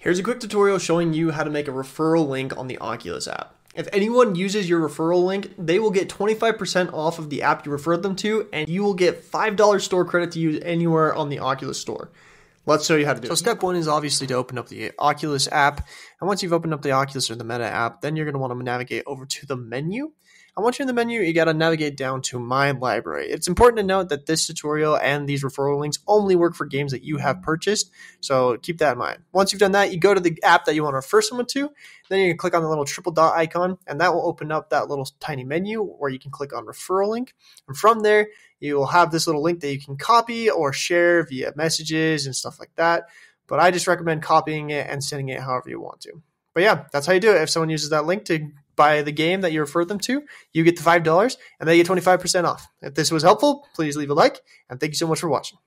Here's a quick tutorial showing you how to make a referral link on the Oculus app. If anyone uses your referral link, they will get 25% off of the app you referred them to, and you will get $5 store credit to use anywhere on the Oculus store. Let's show you how to do so it. So step one is obviously to open up the Oculus app. And once you've opened up the Oculus or the Meta app, then you're going to want to navigate over to the menu. Once you're in the menu, you got to navigate down to My Library. It's important to note that this tutorial and these referral links only work for games that you have purchased. So keep that in mind. Once you've done that, you go to the app that you want to refer someone to. Then you can click on the little triple dot icon, and that will open up that little tiny menu where you can click on referral link. And from there, you will have this little link that you can copy or share via messages and stuff like that. But I just recommend copying it and sending it however you want to. But yeah, that's how you do it. If someone uses that link to buy the game that you referred them to, you get the $5 and they get 25% off. If this was helpful, please leave a like and thank you so much for watching.